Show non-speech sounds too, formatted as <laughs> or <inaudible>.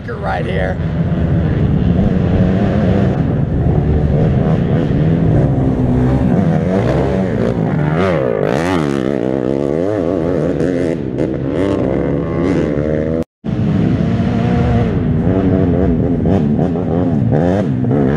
kicker right here. Mm-hmm. <laughs>